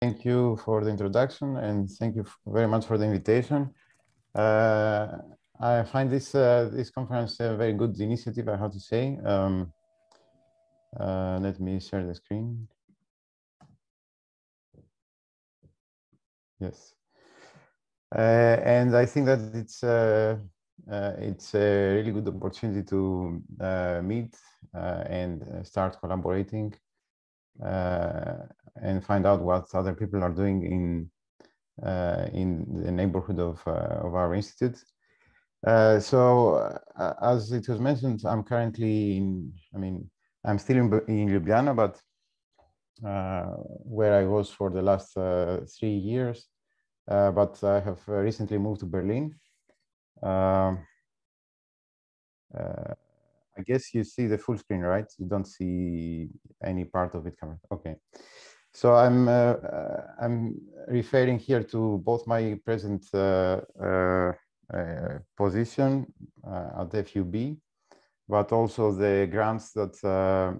Thank you for the introduction and thank you very much for the invitation. Uh, I find this uh, this conference a very good initiative, I have to say. Um, uh, let me share the screen. Yes. Uh, and I think that it's uh, uh, it's a really good opportunity to meet and start collaborating and find out what other people are doing in uh, in the neighborhood of, uh, of our institute. Uh, so as it was mentioned, I'm currently in, I mean, I'm still in, in Ljubljana, but where I was for the last three years, but I have recently moved to Berlin. Um, uh, I guess you see the full screen, right? You don't see any part of it coming. Okay. So I'm uh, uh, I'm referring here to both my present uh, uh, uh position uh, at FUB, but also the grants that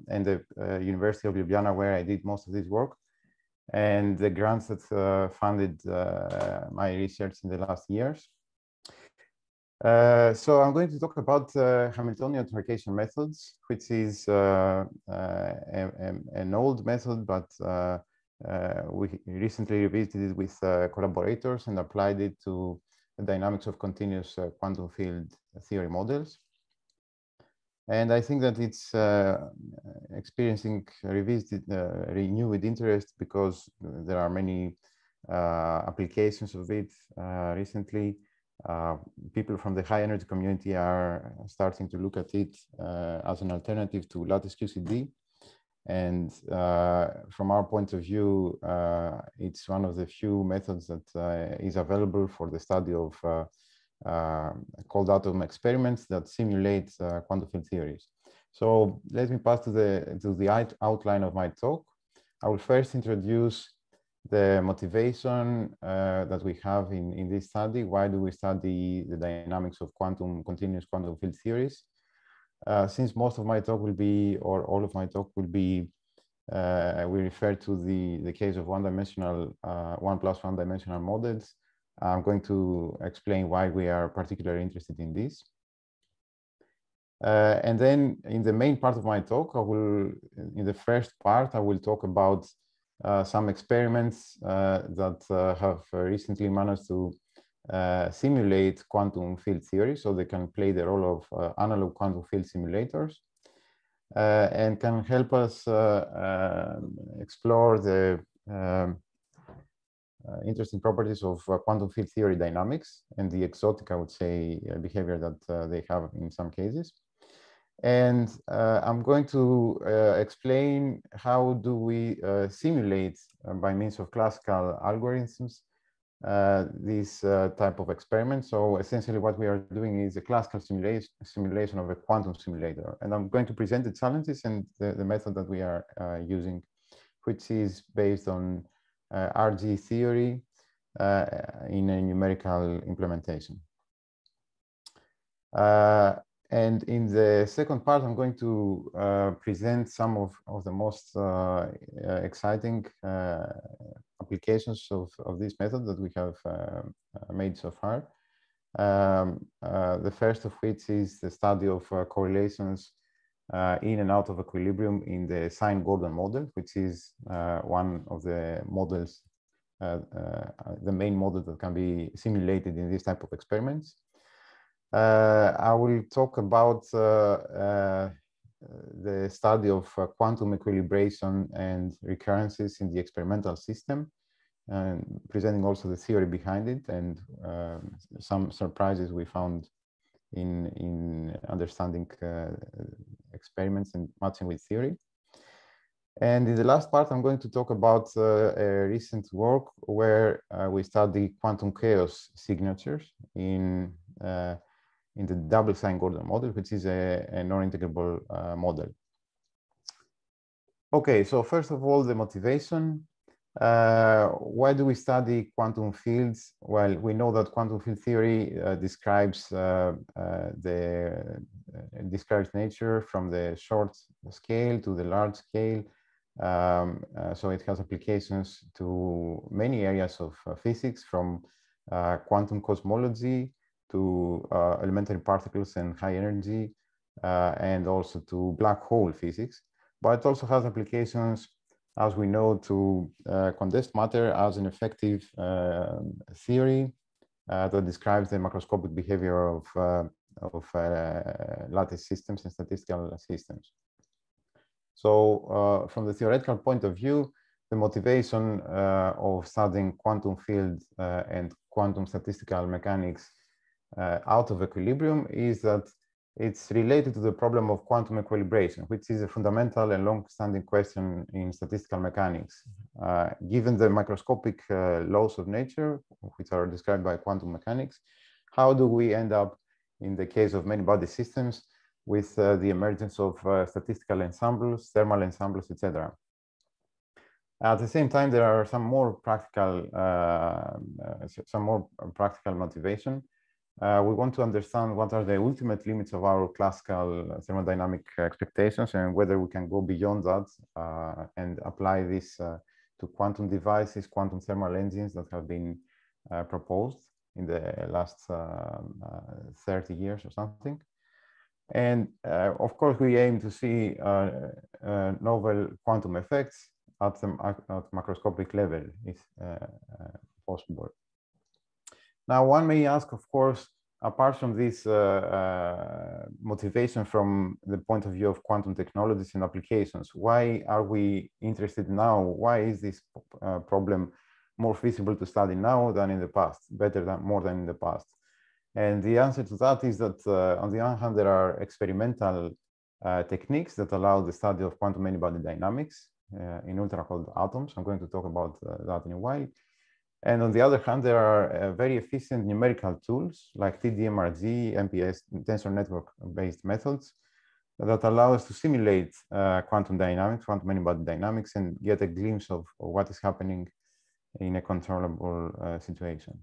and the University of Ljubljana where I did most of this work, and the grants that funded my research in the last years. Uh, so I'm going to talk about uh, Hamiltonian truncation methods, which is uh, uh an old method, but uh, we recently revisited it with collaborators and applied it to the dynamics of continuous quantum field theory models. And I think that it's experiencing revisited, renewed interest because there are many applications of it recently. Uh, people from the high energy community are starting to look at it uh, as an alternative to lattice QCD. And uh, from our point of view, uh, it's one of the few methods that uh, is available for the study of cold atom experiments that simulate quantum field theories. So let me pass to the, to the outline of my talk. I will first introduce the motivation uh, that we have in, in this study. Why do we study the dynamics of quantum continuous quantum field theories? Uh, since most of my talk will be, or all of my talk will be, uh, we refer to the, the case of one-dimensional, uh, one plus one dimensional models. I'm going to explain why we are particularly interested in this. Uh, and then in the main part of my talk, I will, in the first part, I will talk about some experiments uh, that uh, have recently managed to simulate quantum field theory so they can play the role of analog quantum field simulators and can help us explore the um, uh, interesting properties of uh, quantum field theory dynamics and the exotic, I would say, uh, behavior that they have in some cases. And uh, I'm going to uh, explain how do we uh, simulate uh, by means of classical algorithms uh, this uh, type of experiment. So essentially what we are doing is a classical simulation, simulation of a quantum simulator. And I'm going to present the challenges and the, the method that we are using, which is based on RG theory in a numerical implementation. Uh, and in the second part, I'm going to uh, present some of, of the most uh, uh exciting uh, applications of, of this method that we have uh, made so far. Um, the first of which is the study of correlations in and out of equilibrium in the Sine-Gordon model, which is one of the models, the main model that can be simulated in this type of experiments. Uh, I will talk about uh, uh, the study of quantum equilibration and recurrences in the experimental system and presenting also the theory behind it and um, some surprises we found in in understanding uh, experiments and matching with theory. And in the last part, I'm going to talk about uh, a recent work where uh, we study quantum chaos signatures in in the double Sine-Gordon model, which is a, a non-integrable uh, model. Okay, so first of all, the motivation. Uh, why do we study quantum fields? Well, we know that quantum field theory uh, describes uh, uh, the uh, describes nature from the short scale to the large scale Um, so it has applications to many areas of physics from quantum cosmology to uh, elementary particles and high energy uh, and also to black hole physics. But it also has applications, as we know, to uh, condensed matter as an effective theory that describes the macroscopic behavior of, of lattice systems and statistical systems. So uh, from the theoretical point of view, the motivation uh, of studying quantum field uh, and quantum statistical mechanics uh, out of equilibrium is that it's related to the problem of quantum equilibration, which is a fundamental and long-standing question in statistical mechanics. Uh, given the microscopic uh, laws of nature, which are described by quantum mechanics, how do we end up, in the case of many body systems, with uh, the emergence of uh, statistical ensembles, thermal ensembles, etc. At the same time, there are some more practical, uh, uh some more practical motivation. Uh, we want to understand what are the ultimate limits of our classical thermodynamic expectations and whether we can go beyond that uh, and apply this to quantum devices, quantum thermal engines that have been proposed in the last um, 30 years or something. And uh, of course, we aim to see uh, uh, novel quantum effects at the at macroscopic level if uh, uh, possible. Now, one may ask, of course, apart from this uh, motivation from the point of view of quantum technologies and applications, why are we interested now? Why is this problem more feasible to study now than in the past, better than more than in the past? And the answer to that is that uh, on the one hand, there are experimental uh, techniques that allow the study of quantum many-body dynamics uh, in ultra-cold atoms. I'm going to talk about uh, that in a while. And on the other hand, there are uh, very efficient numerical tools like TDMRG, MPS, tensor network-based methods that allow us to simulate uh, quantum dynamics, quantum many-body dynamics, and get a glimpse of, of, what is happening in a controllable situation.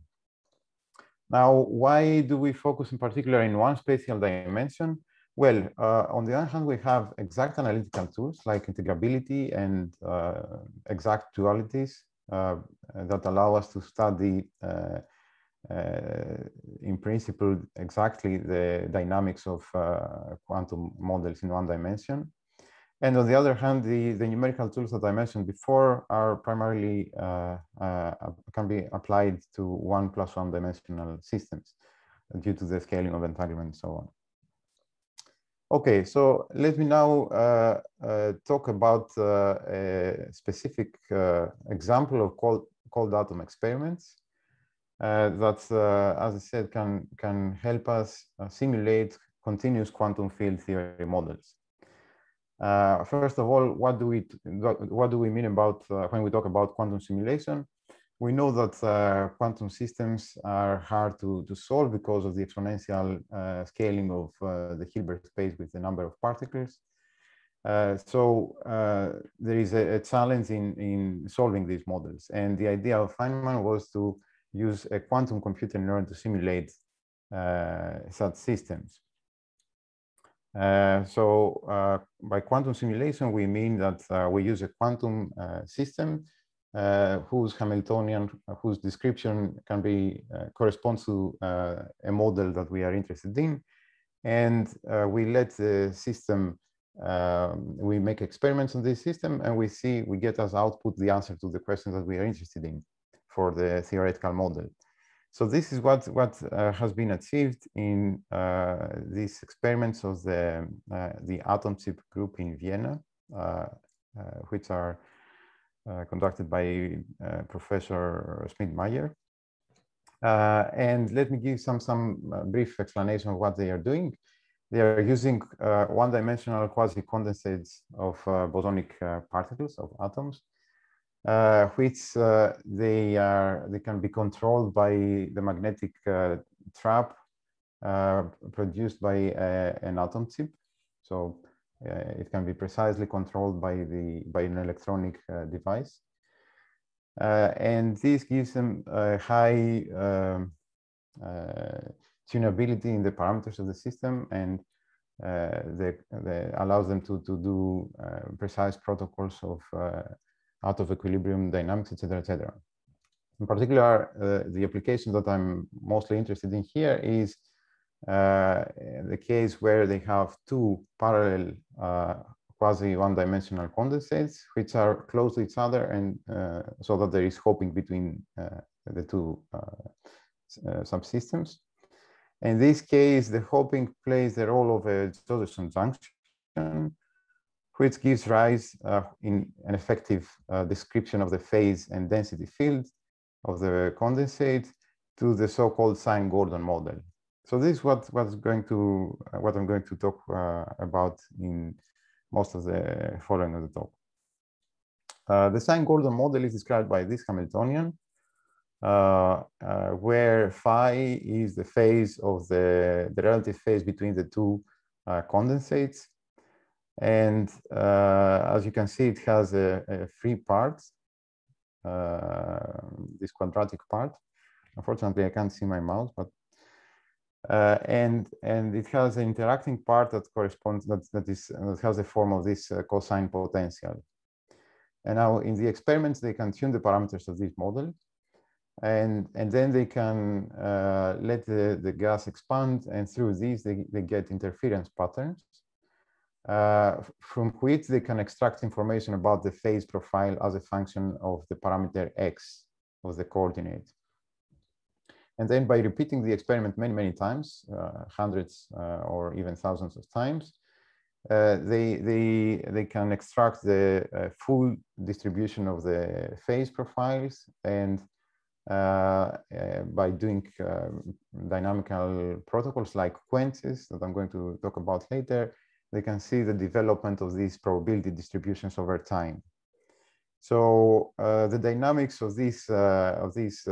Now, why do we focus in particular in one spatial dimension? Well, uh, on the other hand, we have exact analytical tools like integrability and uh, exact dualities uh, that allow us to study uh, uh, in principle exactly the dynamics of uh, quantum models in one dimension. And on the other hand, the, the numerical tools that I mentioned before are primarily uh, uh, can be applied to one plus one dimensional systems due to the scaling of entanglement and so on. Okay, so let me now uh, uh talk about uh, a specific uh, example of cold, cold atom experiments that, as I said, can, can help us simulate continuous quantum field theory models. Uh, first of all, what do we what do we mean about uh, when we talk about quantum simulation? We know that uh, quantum systems are hard to, to solve because of the exponential uh, scaling of uh, the Hilbert space with the number of particles. Uh, so there is a, a, challenge in, in solving these models. And the idea of Feynman was to use a quantum computer in order to simulate such systems. Uh, so uh, by quantum simulation, we mean that uh, we use a quantum uh, system uh, whose Hamiltonian, whose description can be corresponds to a model that we are interested in. And we let the system, um, we make experiments on this system and we see, we get as output the answer to the question that we are interested in for the theoretical model. So this is what, what uh, has been achieved in uh, these experiments of the, uh, the atom chip group in Vienna, uh, uh, which are uh, conducted by Professor Schmiedmayer. and let me give some, some brief explanation of what they are doing. They are using one-dimensional quasi-condensates of bosonic particles, of atoms, uh, which uh, they are they can be controlled by the magnetic uh, trap uh, produced by an atom chip. So it can be precisely controlled by the by an electronic device. and this gives them a high um, tunability in the parameters of the system and uh, the, the allows them to, to do uh, precise protocols of uh, out of equilibrium dynamics, etc., etc. In particular, the application that I'm mostly interested in here is the case where they have two parallel quasi one-dimensional condensates, which are close to each other, and uh, so that there is hopping between uh, the two uh, subsystems. In this case, the hopping plays the role of a Josephson junction, which gives rise uh, in an effective uh, description of the phase and density field of the condensate to the so-called Sine-Gordon model. So this is what what's going to uh, what I'm going to talk uh, about in most of the following of the talk. Uh, the Sine-Gordon model is described by this Hamiltonian, uh, uh, where phi is the phase of the, the relative phase between the two uh, condensates. And as you can see, it has a, a free part, this quadratic part. Unfortunately, I can't see my mouse, but uh, and and it has an interacting part that corresponds that that is that has the form of this uh, cosine potential. And now in the experiments, they can tune the parameters of this model and and then they can uh, let the, the gas expand and through these they, they get interference patterns uh, from which they can extract information about the phase profile as a function of the parameter x of the coordinate and then by repeating the experiment many many times uh, hundreds uh, or even thousands of times uh, they they they can extract the uh, full distribution of the phase profiles and uh, uh, by doing um, dynamical protocols like quenches that I'm going to talk about later, they can see the development of these probability distributions over time. So uh, the dynamics of these of these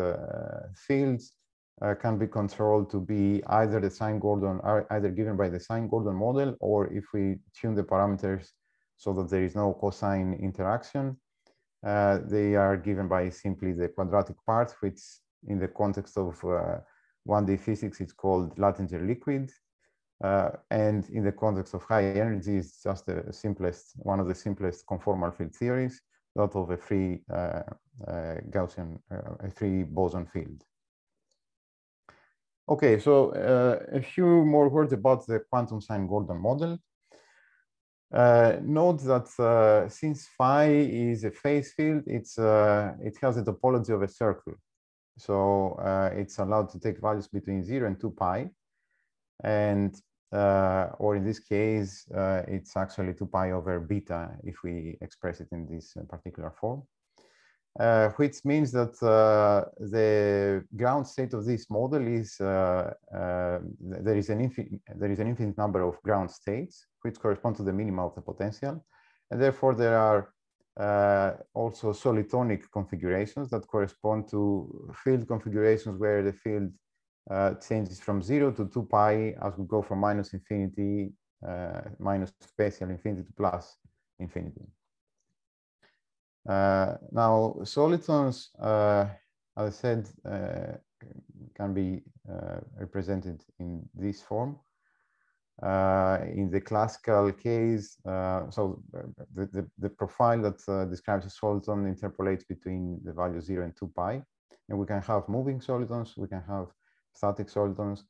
fields uh, can be controlled to be either the Sine-Gordon, either given by the Sine-Gordon model, or if we tune the parameters so that there is no cosine interaction, uh, they are given by simply the quadratic part, which in the context of uh, 1D physics, it's called Luttinger liquid. Uh, and in the context of high energy, it's just the simplest, one of the simplest conformal field theories, that of a free uh, uh, Gaussian, a free boson field. Okay, so a few more words about the quantum Sine-Gordon model. Uh, note that uh, since phi is a phase field, it's uh, it has a topology of a circle. So uh, it's allowed to take values between zero and two pi. And, uh, or in this case, uh, it's actually two pi over beta if we express it in this particular form. Uh, which means that uh, the ground state of this model is uh, there is an infinite there is an infinite number of ground states which correspond to the minima of the potential, and therefore there are also solitonic configurations that correspond to field configurations where the field uh, changes from zero to 2 pi as we go from minus infinity, uh, minus spatial infinity to plus infinity. Uh, now, solitons, uh, as I said, uh, can be represented in this form. Uh, in the classical case, uh, so the, the, the, profile that uh, describes a soliton interpolates between the value 0 and 2 pi. And we can have moving solitons, we can have static solitons.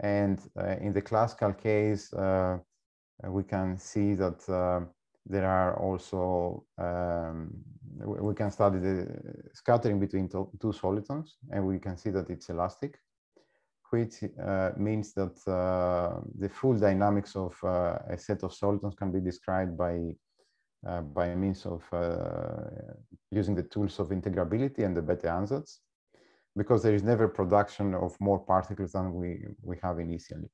And in the classical case, we can see that there are also, um, we can study the scattering between two solitons and we can see that it's elastic, which uh, means that uh, the full dynamics of uh, a set of solitons can be described by, uh, by means of uh, using the tools of integrability and the Bethe ansatz, because there is never production of more particles than we, we have initially.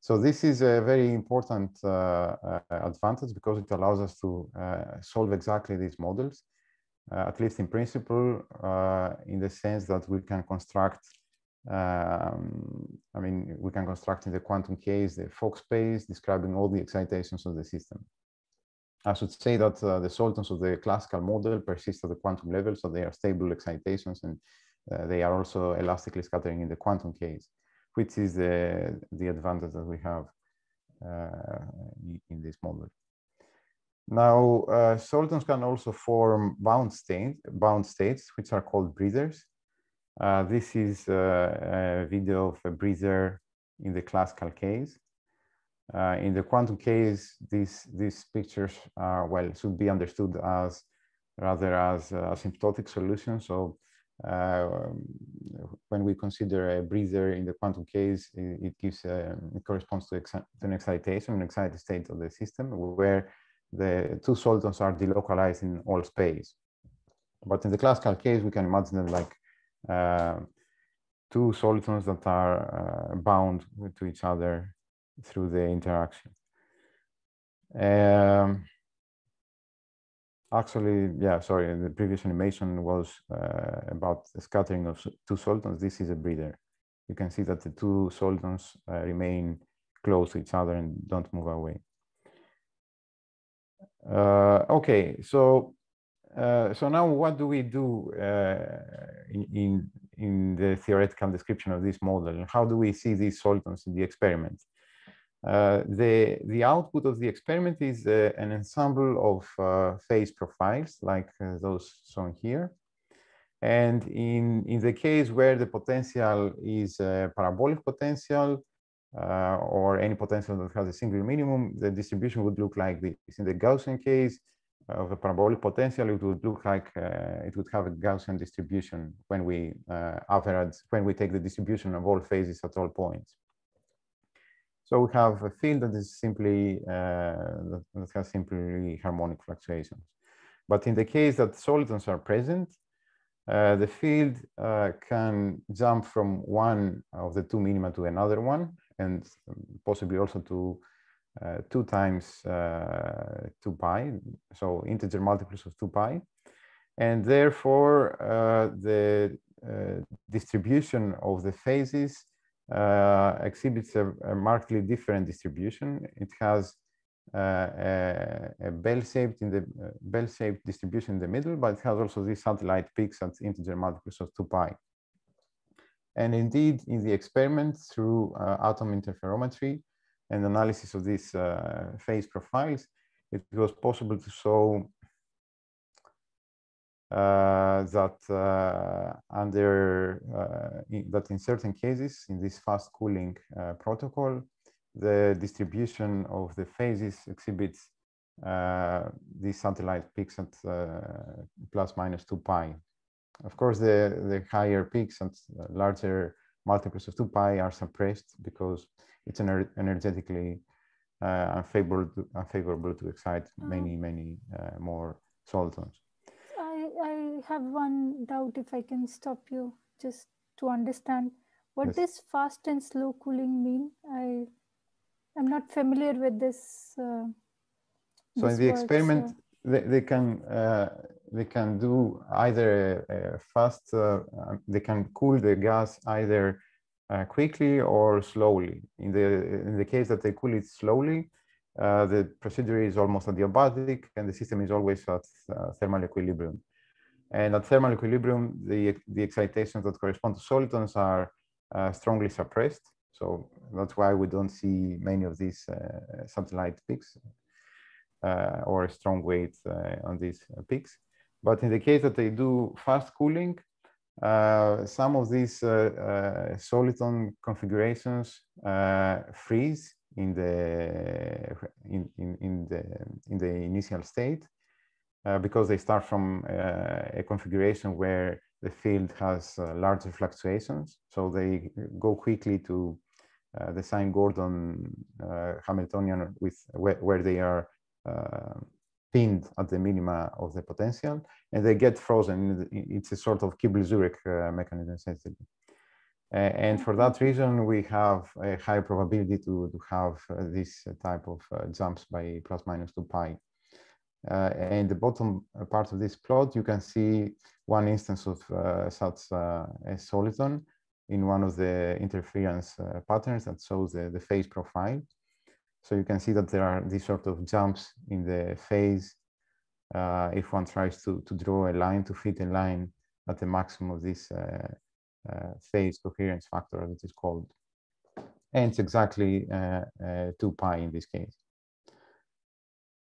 So this is a very important uh, uh, advantage because it allows us to uh, solve exactly these models, uh, at least in principle, uh, in the sense that we can construct, um, I mean, we can construct in the quantum case the Fock space describing all the excitations of the system. I should say that uh, the solitons of the classical model persist at the quantum level, so they are stable excitations and they are also elastically scattering in the quantum case which is the, the advantage that we have in this model. Now, uh, solitons can also form bound, state, bound states, which are called breathers. Uh, this is a video of a breather in the classical case. Uh, in the quantum case, these, these pictures are, well, should be understood as rather as asymptotic solutions. So uh, when we consider a breather in the quantum case, it, it gives, a, it corresponds to, to, an excitation, an excited state of the system where the two solitons are delocalized in all space. But in the classical case, we can imagine them like uh, two solitons that are uh, bound to each other through the interaction. Um, actually, yeah, sorry, the previous animation was uh, about the scattering of two solitons. This is a breather. You can see that the two solitons uh, remain close to each other and don't move away. Uh, okay, so uh, so now what do we do uh, in, in, in the theoretical description of this model? How do we see these solitons in the experiment? Uh, the, the output of the experiment is uh, an ensemble of uh, phase profiles like those shown here. And in, in the case where the potential is a parabolic potential, uh, or any potential that has a single minimum, the distribution would look like this. In the Gaussian case of a parabolic potential, it would look like uh, it would have a Gaussian distribution when we uh, average, when we take the distribution of all phases at all points. So we have a field that is simply, uh, that has simply harmonic fluctuations. But in the case that solitons are present, uh, the field uh, can jump from one of the two minima to another one and possibly also to uh, 2 times uh, 2 pi, so integer multiples of 2 pi. And therefore, uh, the distribution of the phases exhibits a, a, markedly different distribution. It has uh, a, a bell-shaped in the bell-shaped distribution in the middle, but it has also these satellite peaks at integer multiples of 2 pi. And indeed, in the experiment through uh, atom interferometry and analysis of these uh, phase profiles, it was possible to show uh, that uh, under uh, in, that in certain cases in this fast cooling uh, protocol, the distribution of the phases exhibits these satellite peaks at plus minus two pi. Of course, the, the higher peaks and larger multiples of 2 pi are suppressed because it's ener energetically uh, unfavorable, to, unfavorable to excite uh-huh. many, many uh, more solitons. Have one doubt if I can stop you just to understand. What yes. does fast and slow cooling mean? I, I'm not familiar with this. Uh, so this in the experiment, they, they can uh, they can do either a, a fast, uh, um, they can cool the gas either uh, quickly or slowly. In the, in the case that they cool it slowly, uh, the procedure is almost adiabatic and the system is always at uh, thermal equilibrium. And at thermal equilibrium, the, the excitations that correspond to solitons are uh, strongly suppressed. So that's why we don't see many of these uh, satellite peaks or a strong weight on these peaks. But in the case that they do fast cooling, uh, some of these uh, uh, soliton configurations uh, freeze in the in, in, in, the in the initial state uh, because they start from uh, a configuration where the field has larger fluctuations. So they go quickly to the sine Gordon Hamiltonian with where, where they are pinned at the minima of the potential, and they get frozen. It's a sort of Kibble-Zurek uh, mechanism, essentially. Uh, and for that reason, we have a high probability to, to have uh, this type of uh, jumps by plus minus 2 pi. Uh, and the bottom part of this plot, you can see one instance of uh, such a soliton in one of the interference patterns that shows the, the phase profile. So you can see that there are these sort of jumps in the phase uh, if one tries to, to draw a line to fit a line at the maximum of this uh, uh, phase coherence factor, that is called. and it's exactly uh, uh, 2 pi in this case.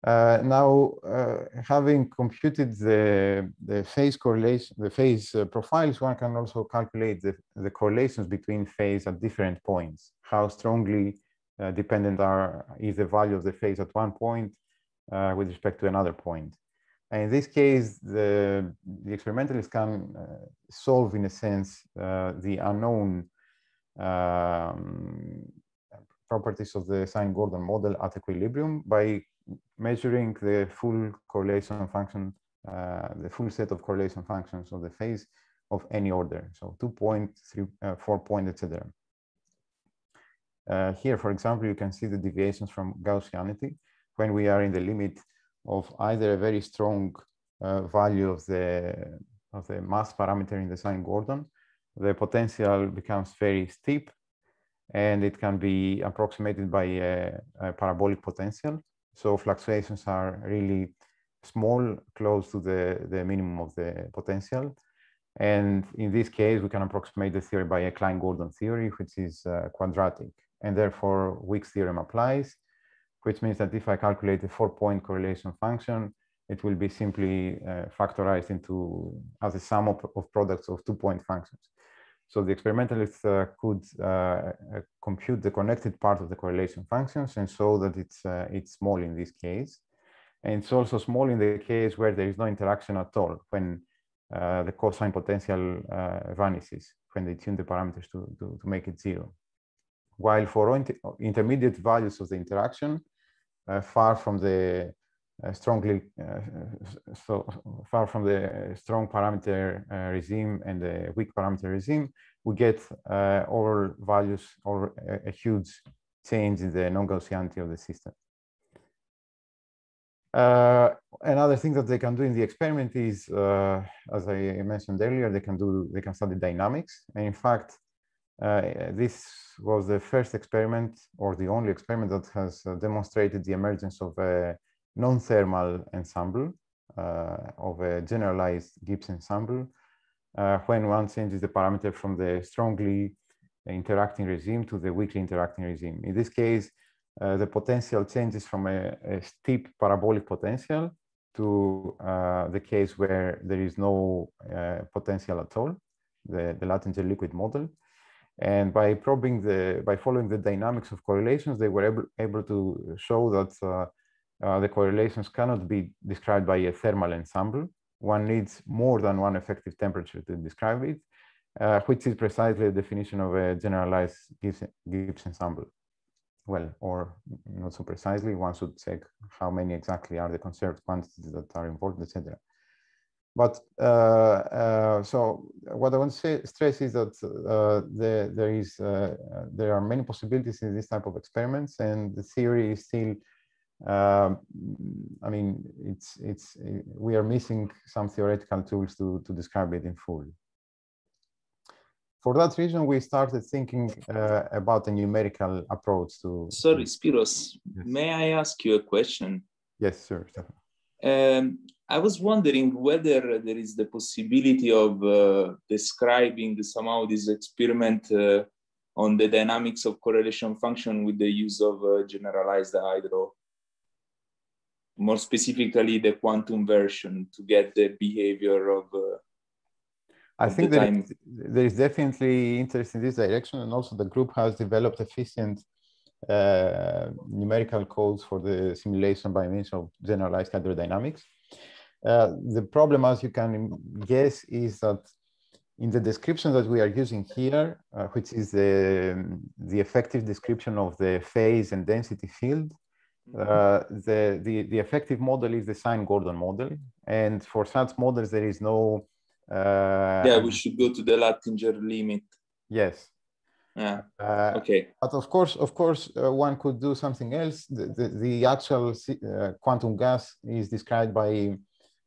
Uh, now, uh, having computed the, the phase correlation, the phase uh, profiles, one can also calculate the, the correlations between phase at different points. How strongly uh, dependent are is the value of the phase at one point uh, with respect to another point. And in this case, the, the experimentalists can uh, solve, in a sense, the unknown um, properties of the Sine-Gordon model at equilibrium by measuring the full correlation function, uh, the full set of correlation functions of the phase of any order. So two point, three, uh, four point, etc. Uh, here, for example, you can see the deviations from Gaussianity when we are in the limit of either a very strong uh, value of the, of the mass parameter in the Sine-Gordon, the potential becomes very steep and it can be approximated by a, a parabolic potential. So fluctuations are really small, close to the, the minimum of the potential. And in this case, we can approximate the theory by a Klein-Gordon theory, which is uh, quadratic. And therefore, Wick's theorem applies, which means that if I calculate the four-point correlation function, it will be simply uh, factorized into as a sum of, of products of two-point functions. So the experimentalists uh, could uh, uh, compute the connected part of the correlation functions and show that it's, uh, it's small in this case. And it's also small in the case where there is no interaction at all, when uh, the cosine potential uh, vanishes, when they tune the parameters to, to, to make it zero. While for inter intermediate values of the interaction, far from the strongly uh, so far from the strong parameter uh, regime and the weak parameter regime, we get all values or a, a huge change in the non-Gaussianity of the system. Uh, another thing that they can do in the experiment is, uh, as I mentioned earlier, they can do they can study dynamics. And in fact, uh, this was the first experiment or the only experiment that has demonstrated the emergence of a non-thermal ensemble uh, of a generalized Gibbs ensemble uh, when one changes the parameter from the strongly interacting regime to the weakly interacting regime. In this case, uh, the potential changes from a, a steep parabolic potential to uh, the case where there is no uh, potential at all, the, the Luttinger liquid model. And by probing the, by following the dynamics of correlations, they were able, able to show that uh, uh, the correlations cannot be described by a thermal ensemble. One needs more than one effective temperature to describe it, uh, which is precisely the definition of a generalized Gibbs, Gibbs ensemble. Well, or not so precisely, one should check how many exactly are the conserved quantities that are involved, etc. But uh, uh, so what I want to say, stress is that uh, the, there is uh, there are many possibilities in this type of experiments, and the theory is still um, I mean, it's it's we are missing some theoretical tools to to describe it in full. For that reason, we started thinking uh, about a numerical approach to. Sorry, Spiros, yes. may I ask you a question? Yes, sir. Um, I was wondering whether there is the possibility of uh, describing somehow this experiment uh, on the dynamics of correlation function with the use of uh, generalized hydro more specifically the quantum version to get the behavior of uh, I think the there, there is definitely interest in this direction, and also the group has developed efficient uh, numerical codes for the simulation by means of generalized hydrodynamics. Uh, the problem, as you can guess, is that in the description that we are using here, uh, which is the, the effective description of the phase and density field, uh, the, the, the effective model is the Sine-Gordon model. And for such models, there is no... Uh, yeah, we should go to the Luttinger limit. Yes. Yeah. Uh, okay. But of course, of course, uh, one could do something else. The, the, the actual uh, quantum gas is described by,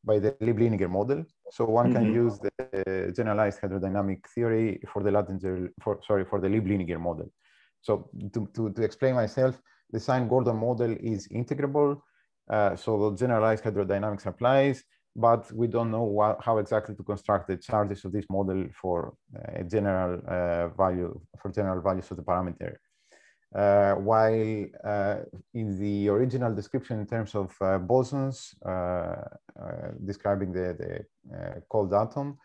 by the Lieb-Liniger model. So one can mm-hmm. use the generalized hydrodynamic theory for the Luttinger, for, sorry, for the Lieb-Liniger model. So to, to, to explain myself, the Sine-Gordon model is integrable. Uh, so the generalized hydrodynamics applies, but we don't know what, how exactly to construct the charges of this model for uh, a general uh, value, for general values of the parameter. Uh, while uh, in the original description in terms of uh, bosons describing the, the cold atom,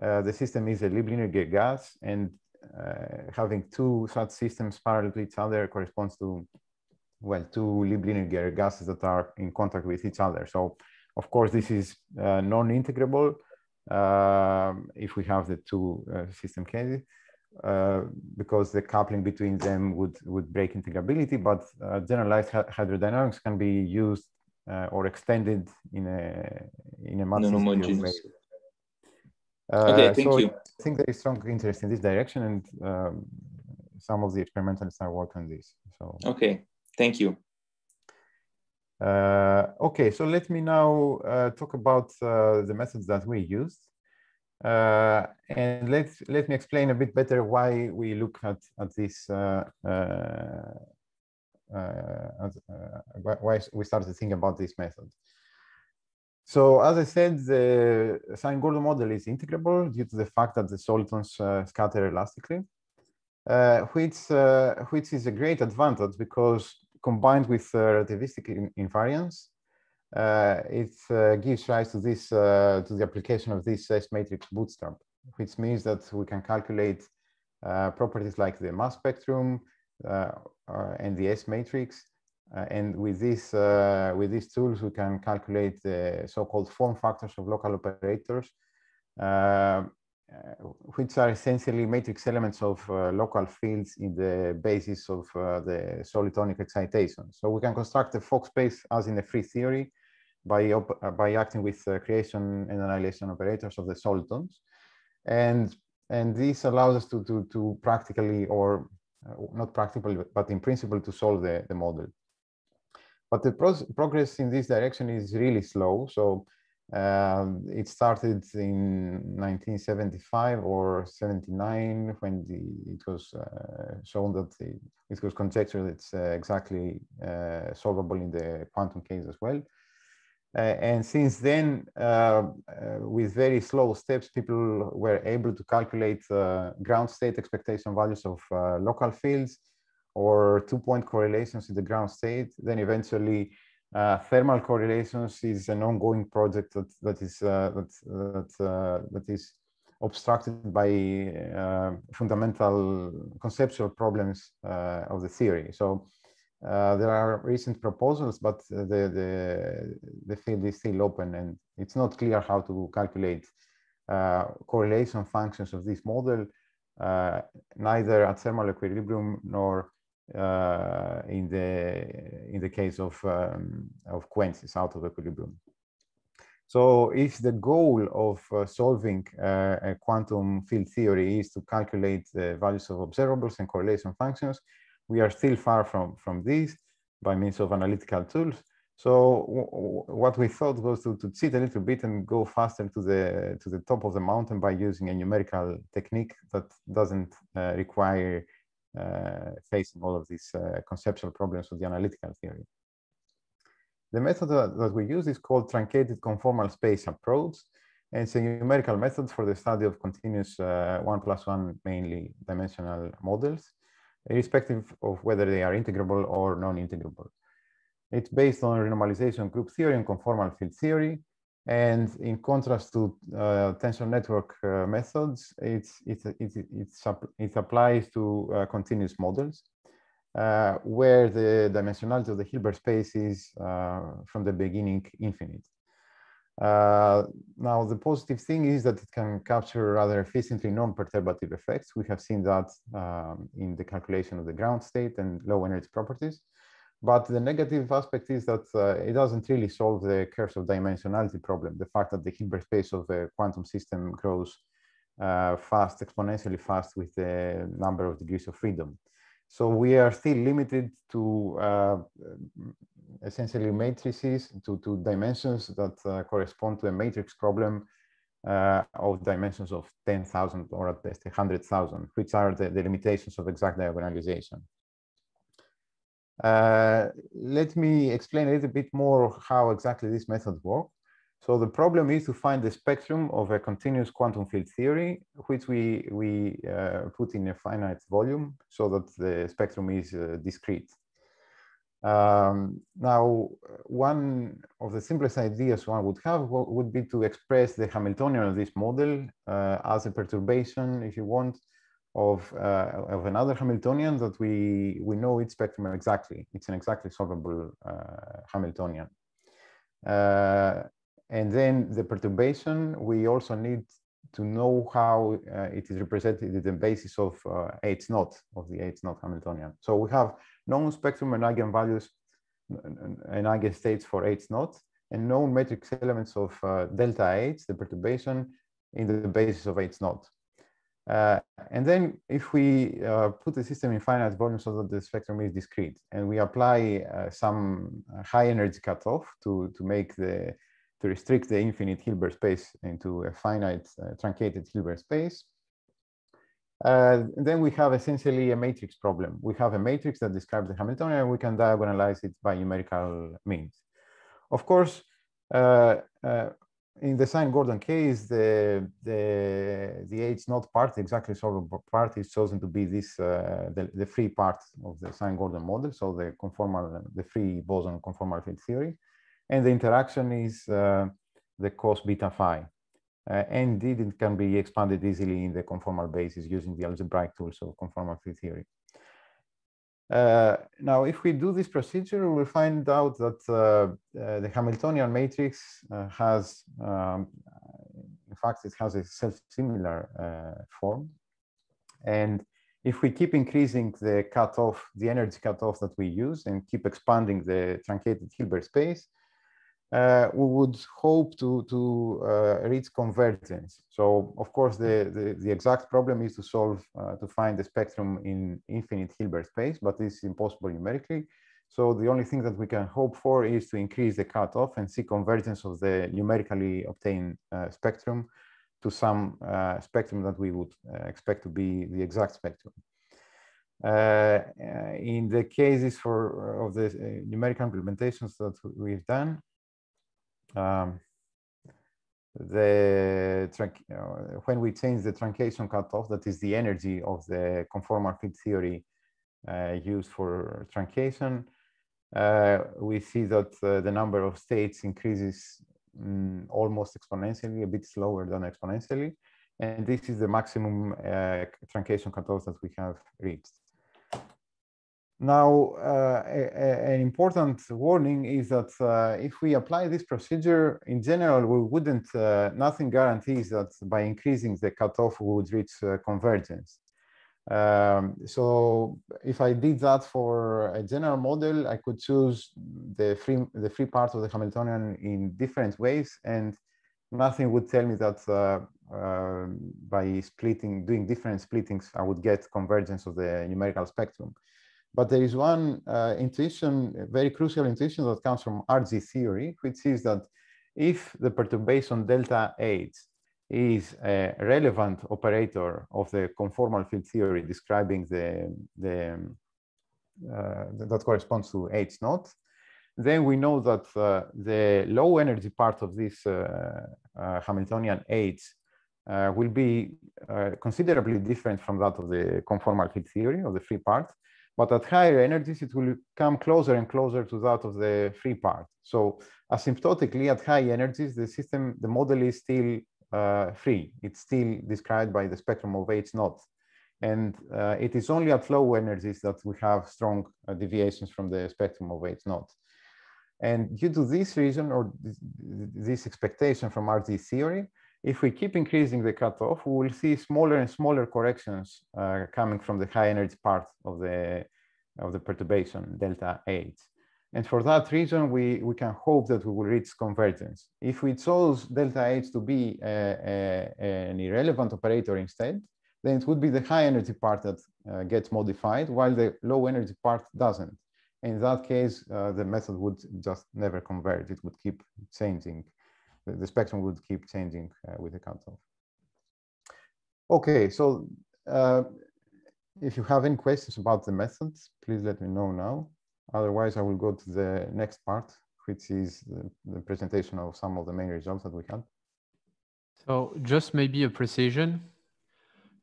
the system is a Lieb-Liniger gas and having two such systems parallel to each other corresponds to well, two Lieb-Liniger gases that are in contact with each other. So, of course, this is uh, non-integrable uh, if we have the two uh, system cases. Uh, because the coupling between them would, would break integrability, but uh, generalized hydrodynamics can be used uh, or extended in a, in a much non way. okay, thank so you. I think there is strong interest in this direction and um, some of the experimentalists are working on this. So Okay, thank you. Uh, okay, so let me now uh, talk about uh, the methods that we used. Uh, and let let me explain a bit better why we look at at this. Uh, uh, uh, uh why we started to think about this method. So as I said, the Sine-Gordon model is integrable due to the fact that the solitons uh, scatter elastically, which which is a great advantage because combined with uh, relativistic invariance, uh, it uh, gives rise to this uh, to the application of this S matrix bootstrap, which means that we can calculate uh, properties like the mass spectrum uh, and the S matrix. and with this with these tools, we can calculate the so-called form factors of local operators, which are essentially matrix elements of uh, local fields in the basis of uh, the solitonic excitation. So we can construct a Fock space as in a free theory by, uh, by acting with uh, creation and annihilation operators of the solitons. And, and this allows us to, to, to practically, or uh, not practically, but in principle, to solve the, the model. But the progress in this direction is really slow. So um, it started in 1975 or 79 when the, it was uh, shown that the, it was conjectured it's uh, exactly uh, solvable in the quantum case as well. Uh, and since then, uh, uh, with very slow steps, people were able to calculate ground state expectation values of local fields or two-point correlations in the ground state. Then eventually, uh, thermal correlations is an ongoing project that that is uh, that that, uh, that is obstructed by fundamental conceptual problems of the theory. So uh, there are recent proposals, but the, the, the field is still open and it's not clear how to calculate uh, correlation functions of this model, uh, neither at thermal equilibrium nor uh, in, the, in the case of, um, of quenches out of equilibrium. So if the goal of uh, solving uh, a quantum field theory is to calculate the values of observables and correlation functions, we are still far from, from this by means of analytical tools. So what we thought was to, to cheat a little bit and go faster to the, to the top of the mountain by using a numerical technique that doesn't uh, require uh, facing all of these uh, conceptual problems of the analytical theory. The method that, that we use is called truncated conformal space approach. And it's a numerical method for the study of continuous uh, one plus one mainly dimensional models irrespective of whether they are integrable or non-integrable. It's based on renormalization group theory and conformal field theory. And in contrast to uh, tensor network uh, methods, it's, it's, it's, it's, it applies to uh, continuous models uh, where the dimensionality of the Hilbert space is uh, from the beginning infinite. Uh, now, the positive thing is that it can capture rather efficiently non-perturbative effects. We have seen that um, in the calculation of the ground state and low energy properties. But the negative aspect is that uh, it doesn't really solve the curse of dimensionality problem, the fact that the Hilbert space of a quantum system grows uh, fast, exponentially fast with the number of degrees of freedom. So we are still limited to uh, essentially matrices, to, to dimensions that uh, correspond to a matrix problem uh, of dimensions of 10,000 or at best 100,000, which are the, the, limitations of exact diagonalization. Uh, let me explain a little bit more how exactly this method works. So the problem is to find the spectrum of a continuous quantum field theory, which we, we uh, put in a finite volume so that the spectrum is uh, discrete. Um, now, one of the simplest ideas one would have would be to express the Hamiltonian of this model uh, as a perturbation, if you want, of, uh, of another Hamiltonian that we, we know its spectrum exactly. It's an exactly solvable uh, Hamiltonian. Uh, and then the perturbation, we also need to know how uh, it is represented in the basis of uh, H naught of the H naught Hamiltonian. So we have known spectrum and eigenvalues and eigenstates for H naught and known matrix elements of uh, delta H, the perturbation, in the basis of H naught. Uh, and then if we uh, put the system in finite volume so that the spectrum is discrete and we apply uh, some high energy cutoff to, to make the, to restrict the infinite Hilbert space into a finite uh, truncated Hilbert space, uh, then we have essentially a matrix problem. We have a matrix that describes the Hamiltonian and we can diagonalize it by numerical means. Of course, uh, in the Sine-Gordon case, the, the, the H naught part, exactly solvable part is chosen to be this, uh, the, the free part of the Sine-Gordon model. So the conformal, the free boson conformal field theory. And the interaction is uh, the cos beta phi. Uh, and indeed, it can be expanded easily in the conformal basis using the algebraic tools of conformal field theory. Uh, now, if we do this procedure, we'll find out that uh, uh, the Hamiltonian matrix has, um, in fact, it has a self-similar form. And if we keep increasing the cutoff, the energy cutoff that we use and keep expanding the truncated Hilbert space, uh, we would hope to, to uh, reach convergence. So of course, the, the, the exact problem is to solve, uh, to find the spectrum in infinite Hilbert space, but this is impossible numerically. So the only thing that we can hope for is to increase the cutoff and see convergence of the numerically obtained uh, spectrum to some uh, spectrum that we would uh, expect to be the exact spectrum. in the cases for of the numerical implementations that we've done, um, the uh, when we change the truncation cutoff, that is the energy of the conformal field theory uh, used for truncation, uh, we see that uh, the number of states increases um, almost exponentially, a bit slower than exponentially. And this is the maximum uh, truncation cutoff that we have reached. Now, uh, a, a, an important warning is that uh, if we apply this procedure, in general, we wouldn't, uh, nothing guarantees that by increasing the cutoff, we would reach uh, convergence. Um, so if I did that for a general model, I could choose the free, the free part of the Hamiltonian in different ways, and nothing would tell me that uh, uh, by splitting, doing different splittings, I would get convergence of the numerical spectrum. But there is one uh, intuition, very crucial intuition that comes from RG theory, which is that if the perturbation delta H is a relevant operator of the conformal field theory describing the, the uh, that corresponds to H naught, then we know that uh, the low energy part of this uh, uh Hamiltonian H uh, will be considerably different from that of the conformal field theory of the free part. But at higher energies, it will come closer and closer to that of the free part. So asymptotically at high energies, the system, the model is still uh, free. It's still described by the spectrum of H naught. And uh, it is only at low energies that we have strong uh, deviations from the spectrum of H naught. And due to this reason or this, this expectation from RG theory, if we keep increasing the cutoff, we will see smaller and smaller corrections uh, coming from the high energy part of the, of the perturbation, delta H. And for that reason, we, we can hope that we will reach convergence. If we chose delta H to be a, a, an irrelevant operator instead, then it would be the high energy part that uh, gets modified while the low energy part doesn't. In that case, uh, the method would just never converge. It would keep changing the, the spectrum would keep changing uh, with the cutoff. Okay, so uh, if you have any questions about the methods, please let me know now. Otherwise, I will go to the next part, which is the, the, presentation of some of the main results that we had. So just maybe a precision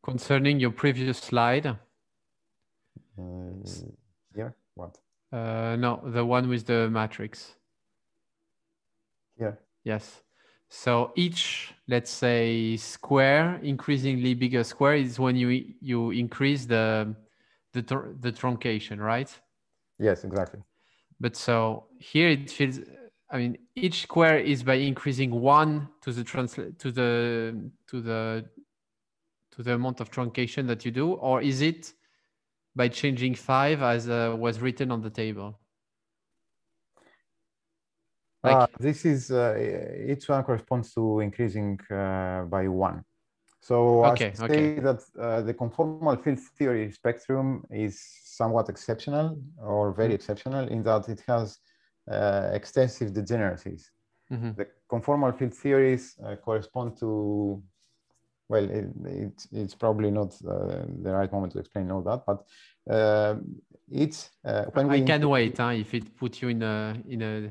concerning your previous slide. Uh, here, what? Uh, no, the one with the matrix. Here. Yes. So each, let's say, square, increasingly bigger square is when you you increase the the the truncation, right? Yes, exactly. But so here it feels. I mean, each square is by increasing one to the translate to the to the to the amount of truncation that you do, or is it by changing five as uh, was written on the table? Like, uh, this is uh, each one corresponds to increasing uh, by one. So okay, I okay. say that uh, the conformal field theory spectrum is somewhat exceptional or very mm -hmm. exceptional in that it has uh, extensive degeneracies. Mm -hmm. The conformal field theories uh, correspond to, well, it, it, it's probably not the right moment to explain all that, but it's when we. I can wait huh, if it puts you in a in a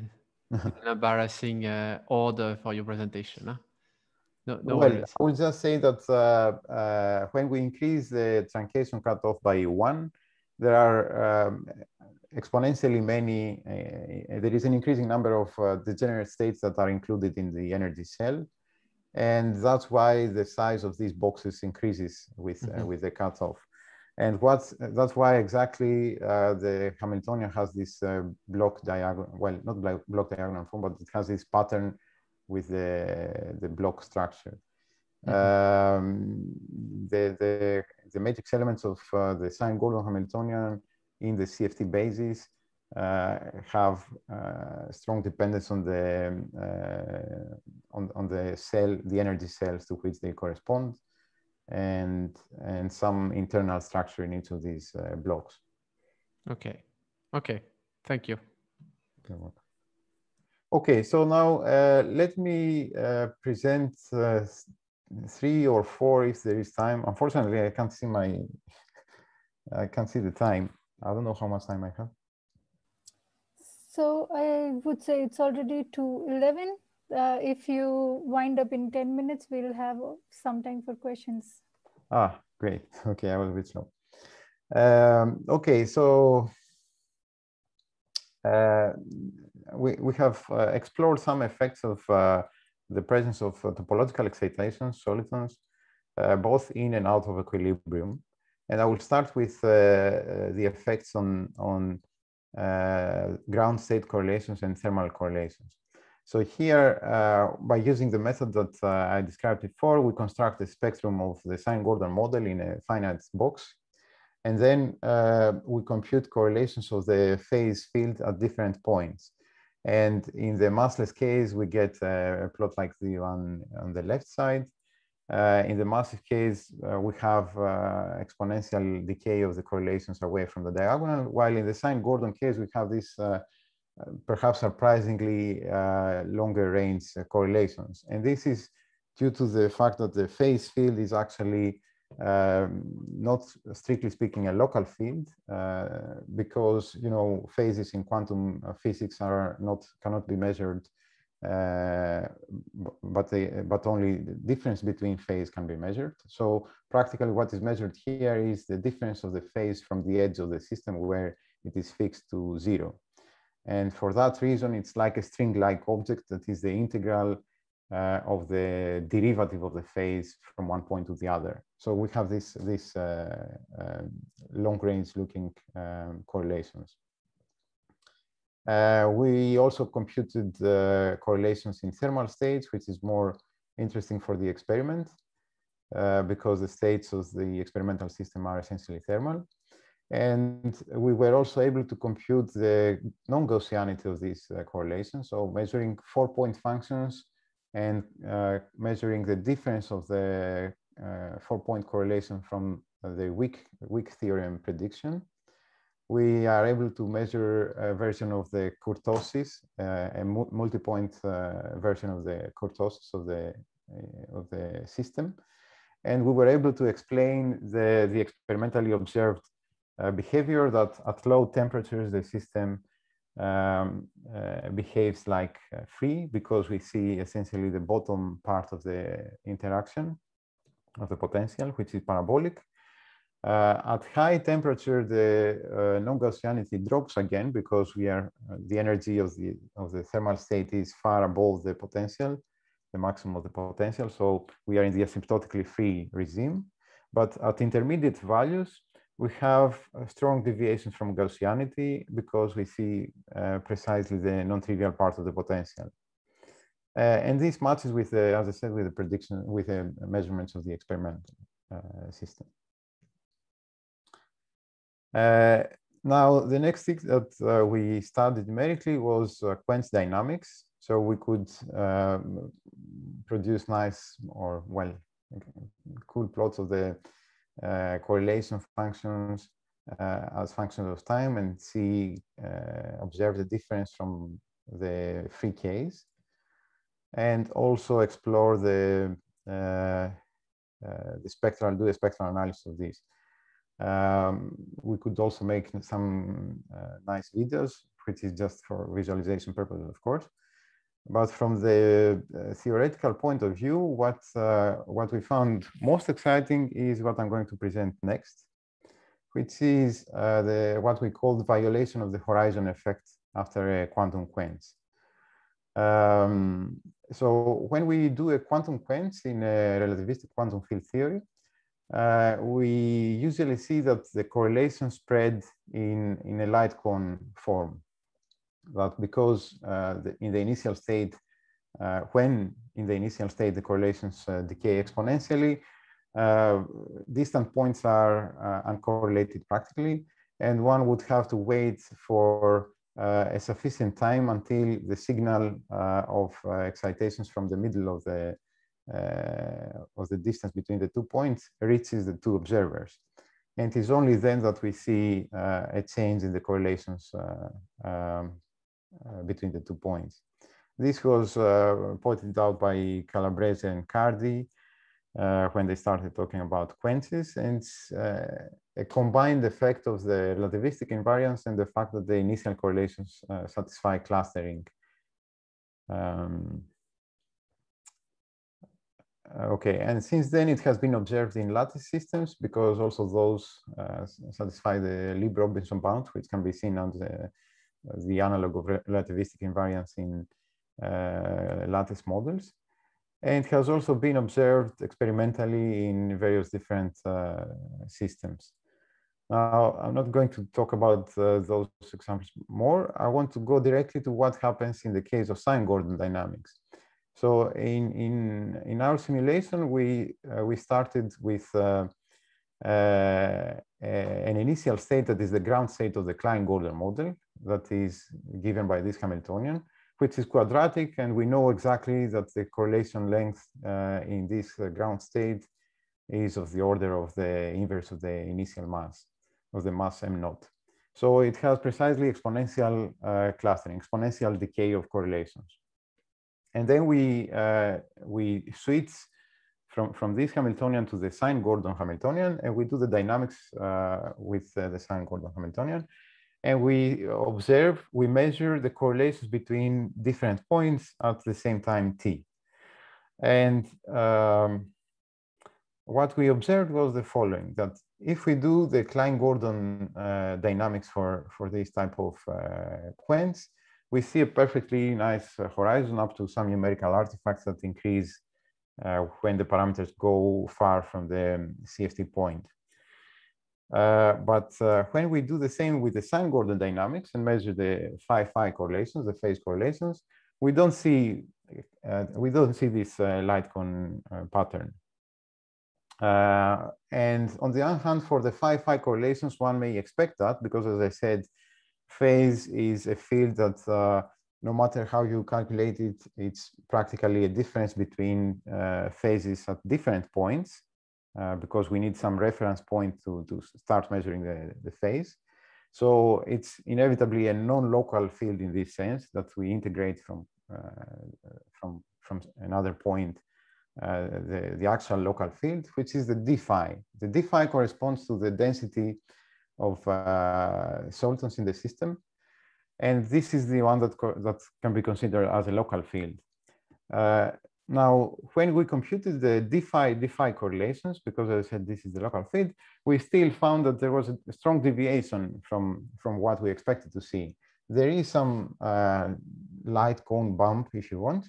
an embarrassing uh, order for your presentation. Huh? No, no well, worries. I will just say that uh, uh, when we increase the truncation cutoff by one, there are um, exponentially many, uh, there is an increasing number of uh, degenerate states that are included in the energy cell. And that's why the size of these boxes increases with, mm -hmm. with the cutoff. And what's, that's why exactly uh, the Hamiltonian has this uh, block diagonal, well, not block diagonal form, but it has this pattern with the, the block structure. Mm -hmm. um, the, the, the matrix elements of uh, the Sine-Gordon Hamiltonian in the CFT basis uh, have uh, strong dependence on the, uh, on, on the cell, the energy cells to which they correspond and and some internal structure in each of these uh, blocks. Okay. Okay. Thank you. Okay, so now uh, let me uh, present uh, three or four if there is time. Unfortunately, I can't see my, I can't see the time. I don't know how much time I have. So I would say it's already to 11 uh, if you wind up in 10 minutes, we'll have some time for questions. Ah, great. Okay, I a bit slow. Um, okay, so uh, we, we have uh, explored some effects of uh, the presence of uh, topological excitations, solitons, uh, both in and out of equilibrium. And I will start with the effects on, on ground state correlations and thermal correlations. So here, uh, by using the method that uh, I described before, we construct a spectrum of the Sine-Gordon model in a finite box. And then uh, we compute correlations of the phase field at different points. And in the massless case, we get a plot like the one on the left side. Uh, in the massive case, uh, we have uh, exponential decay of the correlations away from the diagonal, while in the Sine-Gordon case, we have this perhaps surprisingly uh, longer range uh, correlations. And this is due to the fact that the phase field is actually um, not strictly speaking a local field uh, because you know phases in quantum physics are not cannot be measured uh, but they but only the difference between phase can be measured so practically what is measured here is the difference of the phase from the edge of the system where it is fixed to zero and for that reason, it's like a string-like object that is the integral uh, of the derivative of the phase from one point to the other. So we have this, this uh, uh, long-range looking um, correlations. Uh, we also computed correlations in thermal states, which is more interesting for the experiment uh, because the states of the experimental system are essentially thermal. And we were also able to compute the non-Gaussianity of these uh, correlations. So measuring four-point functions and uh, measuring the difference of the uh, four-point correlation from the Wick, Wick theorem prediction. We are able to measure a version of the kurtosis, uh, a multi-point uh, version of the kurtosis of the, uh, of the system. And we were able to explain the, the experimentally observed behavior that at low temperatures the system um, uh, behaves like uh, free because we see essentially the bottom part of the interaction of the potential, which is parabolic. Uh, at high temperature, the uh, non-Gaussianity drops again because we are uh, the energy of the of the thermal state is far above the potential, the maximum of the potential. So we are in the asymptotically free regime. But at intermediate values, we have strong deviations from Gaussianity because we see uh, precisely the non-trivial part of the potential. Uh, and this matches with the, as I said, with the prediction, with the measurements of the experimental uh, system. Uh, now, the next thing that uh, we studied numerically was uh, quench dynamics. So we could um, produce nice or well, cool plots of the uh, correlation functions uh, as functions of time and see, uh, observe the difference from the free case and also explore the, the spectral, do a spectral analysis of this. Um, we could also make some uh, nice videos, which is just for visualization purposes, of course. But from the uh, theoretical point of view, what, uh, what we found most exciting is what I'm going to present next, which is uh, the, what we call the violation of the horizon effect after a quantum quench. Um, so when we do a quantum quench in a relativistic quantum field theory, uh, we usually see that the correlation spread in, in a light cone form. That because uh, the, in the initial state, uh, when in the initial state the correlations uh, decay exponentially, uh, distant points are uh, uncorrelated practically, and one would have to wait for a sufficient time until the signal of excitations from the middle of the uh, of the distance between the two points reaches the two observers. And it is only then that we see uh, a change in the correlations uh, um, between the two points. This was pointed out by Calabrese and Cardy uh, when they started talking about quenches and uh, a combined effect of the relativistic invariance and the fact that the initial correlations uh, satisfy clustering. Um, uh, okay, and since then it has been observed in lattice systems because also those uh, satisfy the Lieb-Robinson bound, which can be seen on the, the analog of relativistic invariance in uh, lattice models. And has also been observed experimentally in various different uh, systems. Now, I'm not going to talk about uh, those examples more. I want to go directly to what happens in the case of sine-Gordon dynamics. So in, in, in our simulation, we, uh, we started with uh, uh, an initial state that is the ground state of the Klein-Gordon model that is given by this Hamiltonian, which is quadratic. And we know exactly that the correlation length uh, in this uh, ground state is of the order of the inverse of the initial mass, of the mass m naught. So it has precisely exponential uh, clustering, exponential decay of correlations. And then we, uh, we switch from, from this Hamiltonian to the sine-Gordon Hamiltonian, and we do the dynamics uh, with uh, the sine-Gordon Hamiltonian. And we observe, we measure the correlations between different points at the same time t. And um, what we observed was the following, that if we do the Klein-Gordon uh, dynamics for, for this type of uh, we see a perfectly nice uh, horizon up to some numerical artifacts that increase uh, when the parameters go far from the um, CFT point. Uh, but uh, when we do the same with the sine-Gordon dynamics and measure the phi-phi correlations, the phase correlations, we don't see uh, we don't see this uh, light cone pattern. and on the other hand, for the phi-phi correlations, one may expect that because, as I said, phase is a field that uh, no matter how you calculate it, it's practically a difference between uh, phases at different points uh, because we need some reference point to, to start measuring the, the phase. So it's inevitably a non-local field in this sense that we integrate from, uh, from, from another point, uh, the, the actual local field, which is the d phi. The d phi corresponds to the density of uh, solitons in the system. And this is the one that, that can be considered as a local field. Uh, now, when we computed the d-phi correlations, because as I said, this is the local feed, we still found that there was a strong deviation from, from what we expected to see. There is some uh, light cone bump, if you want,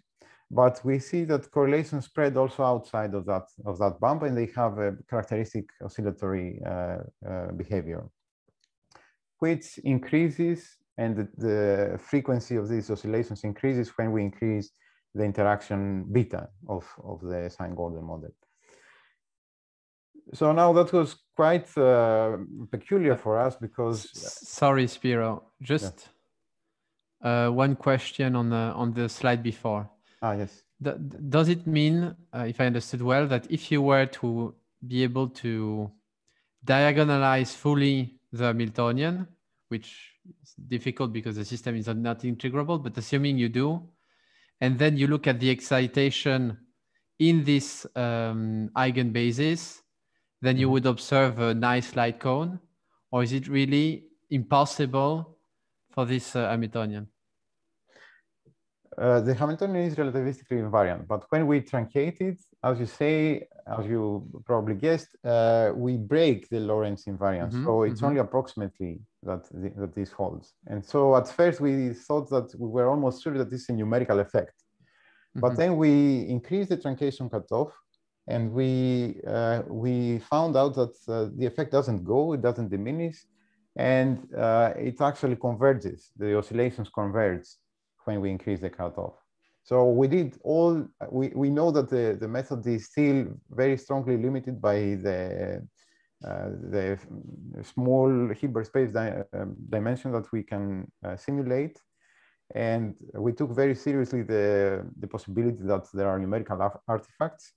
but we see that correlations spread also outside of that, of that bump, and they have a characteristic oscillatory uh, uh, behavior, which increases, and the, the frequency of these oscillations increases when we increase the interaction beta of, of the Sine-Gordon model. So now that was quite uh, peculiar for us because. Sorry, Spiro. Just yeah. uh, one question on the on the slide before. Ah, yes. Does it mean, uh, if I understood well, that if you were to be able to diagonalize fully the Hamiltonian, which is difficult because the system is not integrable, but assuming you do, and then you look at the excitation in this um, eigenbasis, then you mm-hmm. would observe a nice light cone, or is it really impossible for this uh, Hamiltonian? Uh, the Hamiltonian is relativistically invariant, but when we truncate it, as you say, as you probably guessed, uh, we break the Lorentz invariance. Mm -hmm, so it's mm -hmm. only approximately that, the, that this holds. And so at first we thought that we were almost sure that this is a numerical effect. Mm -hmm. But mm-hmm. then we increased the truncation cutoff and we, uh, we found out that uh, the effect doesn't go, it doesn't diminish, and uh, it actually converges. The oscillations converge when we increase the cutoff. So we did all, we, we know that the, the method is still very strongly limited by the, the small Hilbert space di um, dimension that we can uh, simulate. And we took very seriously the, the possibility that there are numerical artifacts.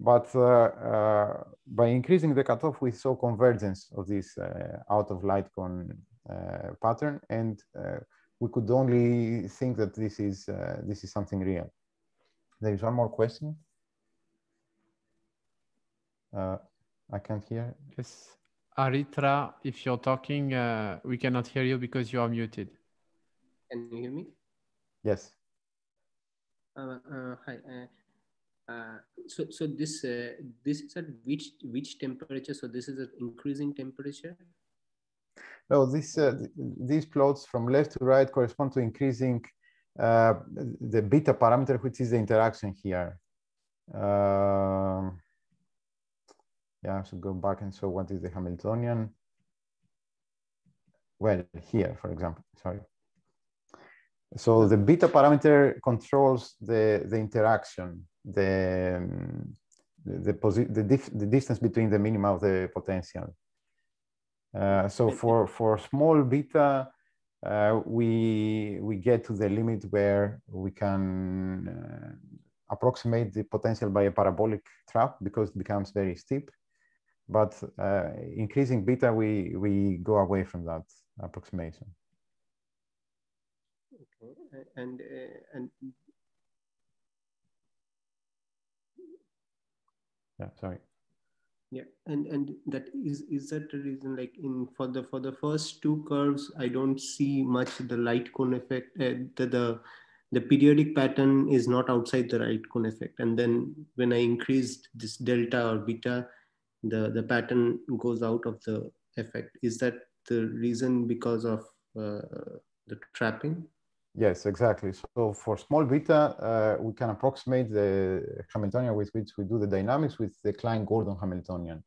But uh, uh, by increasing the cutoff, we saw convergence of this uh, out of light cone uh, pattern. And we could only think that this is uh, this is something real. There is one more question. Uh, I can't hear. Yes, Aritra, if you're talking, uh, we cannot hear you because you are muted. Can you hear me? Yes. Uh, uh, hi. Uh, so, so this this is at which which temperature? So this is an increasing temperature. No, this, uh, these plots from left to right correspond to increasing uh, the beta parameter, which is the interaction here. Uh, yeah, I should go back and show what is the Hamiltonian. Well, here, for example, sorry. So the beta parameter controls the, the interaction, the, um, the, the, the, the distance between the minima of the potential. Uh, so for, for small beta, uh, we, we get to the limit where we can uh, approximate the potential by a parabolic trap because it becomes very steep. But uh, increasing beta, we, we go away from that approximation. Okay, and, uh, and yeah, sorry. Yeah. And and that is is that the reason like in for the for the first two curves i don't see much the light cone effect uh, the, the the periodic pattern is not outside the light cone effect. And then when i increased this delta or beta the the pattern goes out of the effect is that the reason because of uh, the trapping Yes, exactly. So for small beta, uh, we can approximate the Hamiltonian with which we do the dynamics with the Klein-Gordon Hamiltonian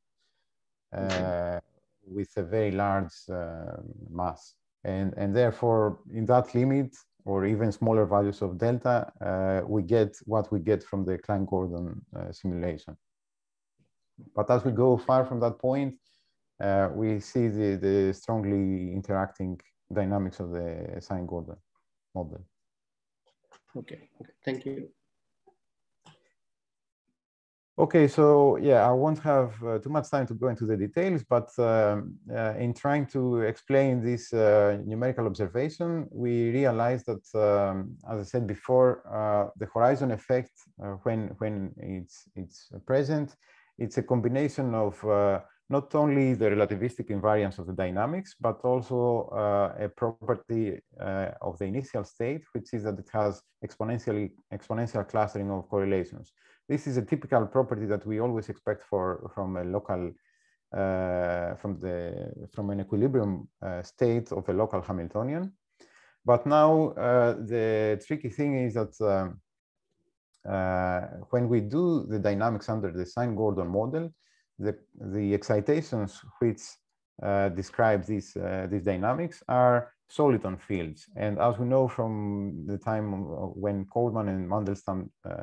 uh, with a very large uh, mass. And, and therefore, in that limit, or even smaller values of delta, uh, we get what we get from the Klein-Gordon uh, simulation. But as we go far from that point, uh, we see the, the strongly interacting dynamics of the Sine-Gordon model. Okay, okay, thank you. Okay, so yeah, I won't have uh, too much time to go into the details, but um, uh, in trying to explain this uh, numerical observation, we realized that, um, as I said before, uh, the horizon effect, uh, when when it's it's present, it's a combination of uh, not only the relativistic invariance of the dynamics, but also uh, a property uh, of the initial state, which is that it has exponentially exponential clustering of correlations. This is a typical property that we always expect for from a local uh, from the from an equilibrium uh, state of a local Hamiltonian. But now uh, the tricky thing is that um, when we do the dynamics under the Sine-Gordon model, the, the excitations which uh, describe these, uh, these dynamics are soliton fields. And as we know from the time when Coleman and Mandelstam uh,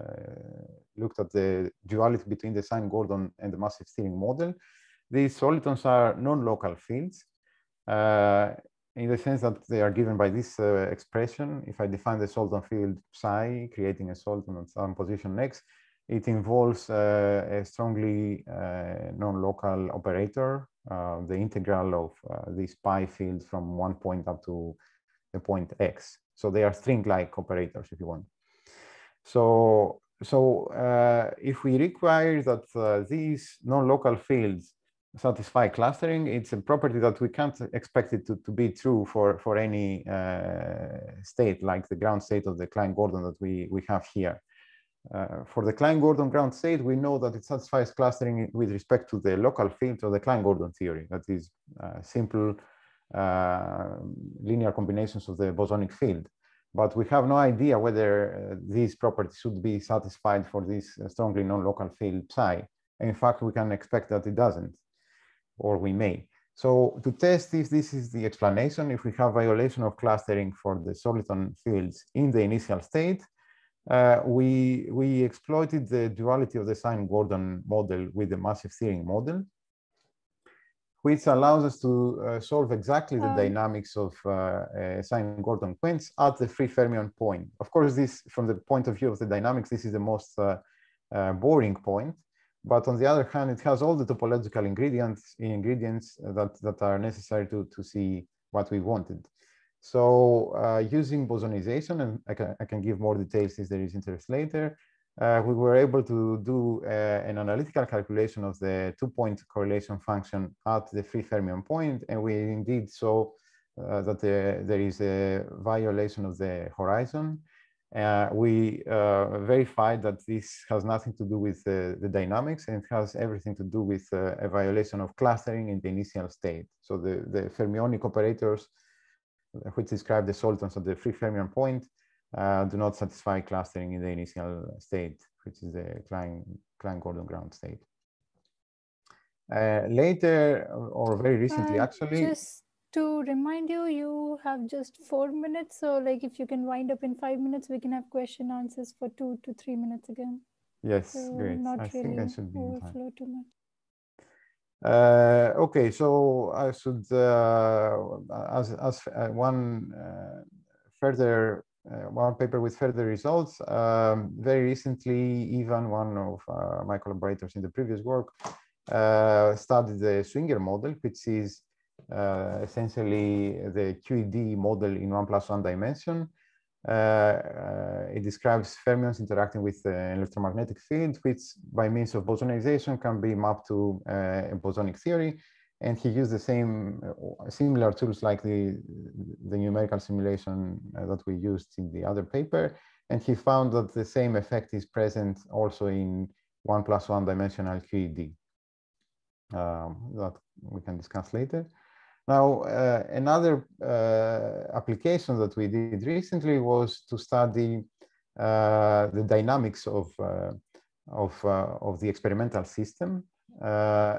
looked at the duality between the Sine-Gordon and the massive Thirring model, these solitons are non-local fields uh, in the sense that they are given by this uh, expression. If I define the soliton field psi, creating a soliton at some position x, it involves uh, a strongly uh, non-local operator, uh, the integral of this pi field from one point up to the point x. So they are string-like operators, if you want. So, so uh, if we require that uh, these non-local fields satisfy clustering, it's a property that we can't expect it to, to be true for, for any uh, state like the ground state of the Klein-Gordon that we, we have here. Uh, for the Klein-Gordon ground state, we know that it satisfies clustering with respect to the local field of the Klein-Gordon theory. That is uh, simple uh, linear combinations of the bosonic field. But we have no idea whether uh, these properties should be satisfied for this uh, strongly non-local field psi. In fact, we can expect that it doesn't, or we may. So to test if this is the explanation, if we have violation of clustering for the soliton fields in the initial state, uh, we, we exploited the duality of the Sine-Gordon model with the massive Thirring model, which allows us to uh, solve exactly the um, dynamics of uh, Sine-Gordon quench at the free fermion point. Of course, this, from the point of view of the dynamics, this is the most uh, uh, boring point. But on the other hand, it has all the topological ingredients, ingredients that, that are necessary to, to see what we wanted. So uh, using bosonization, and I can, I can give more details if there is interest later, uh, we were able to do uh, an analytical calculation of the two-point correlation function at the free fermion point, and we indeed saw uh, that there, there is a violation of the horizon. Uh, we uh, verified that this has nothing to do with the dynamics, and it has everything to do with a violation of clustering in the initial state. So the, the fermionic operators which describe the solitons at the free fermion point uh, do not satisfy clustering in the initial state, which is the Klein, Klein-Gordon ground state. Uh, later, or very recently, uh, actually. Just to remind you, you have just four minutes. So like if you can wind up in five minutes, we can have question answers for two to three minutes again. Yes, so great. Not I really think I should be overflow too much. Uh, okay, so I should, uh, as, as uh, one uh, further, uh, one paper with further results, um, very recently, even one of uh, my collaborators in the previous work, studied the Schwinger model, which is essentially the QED model in one plus one dimension. Uh, uh, it describes fermions interacting with an electromagnetic field, which by means of bosonization can be mapped to uh, a bosonic theory. And he used the same similar tools like the, the numerical simulation that we used in the other paper. And he found that the same effect is present also in one plus one dimensional QED um, that we can discuss later. Now, uh, another uh, application that we did recently was to study uh, the dynamics of, uh, of, uh, of the experimental system uh,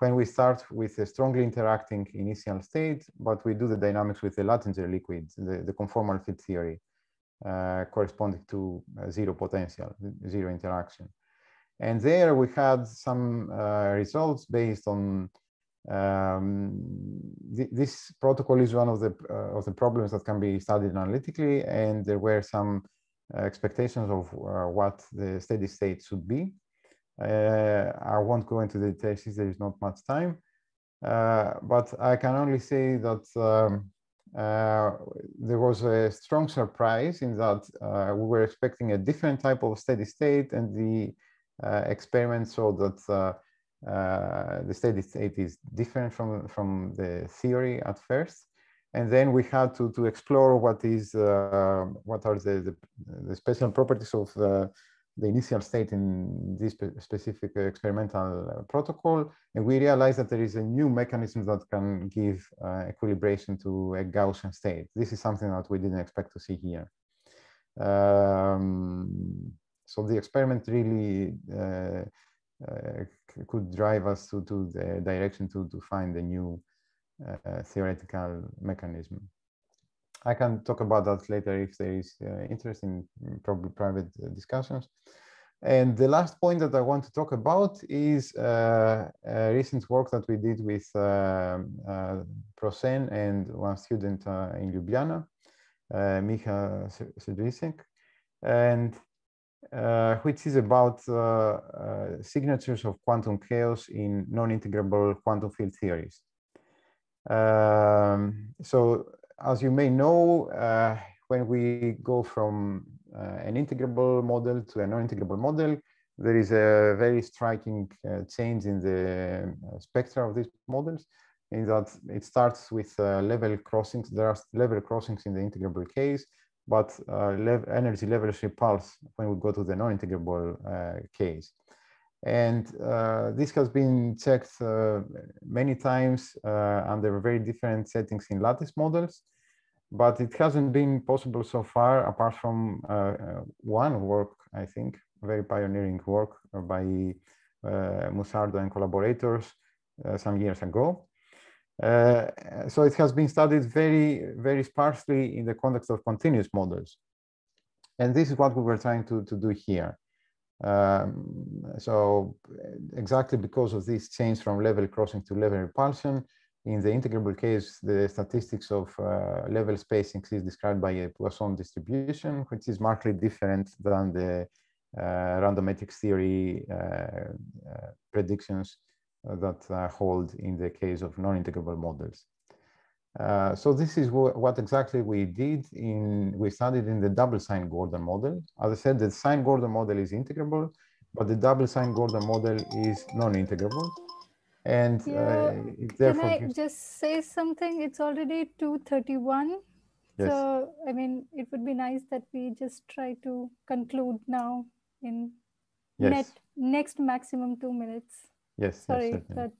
when we start with a strongly interacting initial state, but we do the dynamics with the Luttinger liquid, the, the conformal field theory, corresponding to zero potential, zero interaction. And there we had some results based on um, th this protocol is one of the uh, of the problems that can be studied analytically, and there were some uh, expectations of uh, what the steady state should be. Uh, I won't go into the details there is not much time, uh, but I can only say that um, uh, there was a strong surprise in that we were expecting a different type of steady state, and the experiment showed that uh, the steady state is different from, from the theory at first. And then we had to, to explore what is uh, what are the, the, the, special properties of the, the initial state in this specific experimental protocol. And we realized that there is a new mechanism that can give uh, equilibration to a Gaussian state. This is something that we didn't expect to see here. Um, so the experiment really uh, uh, could drive us to, to the direction to, to find a new uh, theoretical mechanism. I can talk about that later if there is uh, interest in probably private discussions. And the last point that I want to talk about is uh, recent work that we did with uh, uh, Prosen and one student uh, in Ljubljana, Miha Srdinšek, and which is about signatures of quantum chaos in non-integrable quantum field theories. Um, so as you may know, uh, when we go from uh, an integrable model to a non-integrable model, there is a very striking uh, change in the uh, spectra of these models in that it starts with uh, level crossings. There are level crossings in the integrable case, but uh, lev energy levels repulse when we go to the non-integrable case. And uh, this has been checked uh, many times uh, under very different settings in lattice models, but it hasn't been possible so far apart from uh, uh, one work, I think, very pioneering work by uh, Mussardo and collaborators some years ago. So it has been studied very, very sparsely in the context of continuous models. And this is what we were trying to, to do here. Um, so exactly because of this change from level crossing to level repulsion, in the integrable case, the statistics of uh, level spacing is described by a Poisson distribution, which is markedly different than the uh, random matrix theory uh, uh predictions that hold in the case of non-integrable models. Uh, so this is what exactly we did in, we studied in the double sine Gordon model. As I said, the sine Gordon model is integrable, but the double sine Gordon model is non-integrable. And uh, yeah. uh, Can I just say something? It's already 2.31. Yes. So, I mean, it would be nice that we just try to conclude now in yes. net, next maximum two minutes. Yes. Sorry, yes, but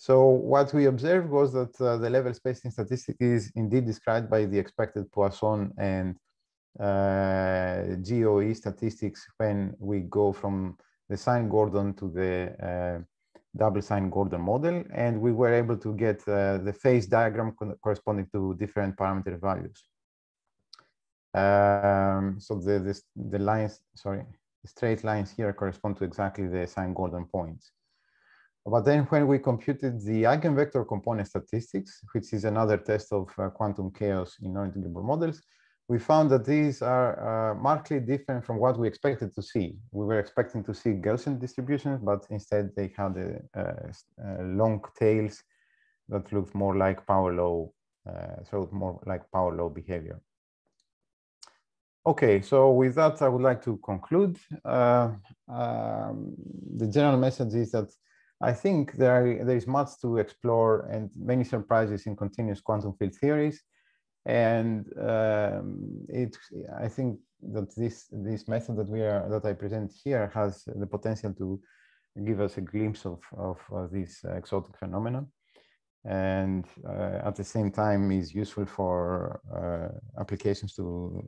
so what we observed was that uh, the level spacing statistic is indeed described by the expected Poisson and uh, GOE statistics when we go from the sine Gordon to the uh, double sine Gordon model. And we were able to get uh, the phase diagram corresponding to different parameter values. Um, so the, the, the lines, sorry, the straight lines here correspond to exactly the sine Gordon points. But then when we computed the eigenvector component statistics, which is another test of uh, quantum chaos in non-integrable models, we found that these are uh, markedly different from what we expected to see. We were expecting to see Gaussian distributions, but instead they had a, long tails that looked more like power law, uh, so more like power law behavior. Okay, so with that, I would like to conclude. Uh, um, the general message is that I think there, there is much to explore and many surprises in continuous quantum field theories. And um, it, I think that this, this method that we are, that I present here has the potential to give us a glimpse of, of, of this exotic phenomenon. And uh, at the same time is useful for uh, applications to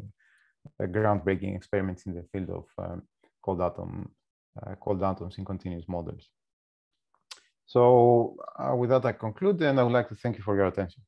uh, groundbreaking experiments in the field of um, cold atom, uh, cold atoms in continuous models. So uh, with that, I conclude, and I would like to thank you for your attention.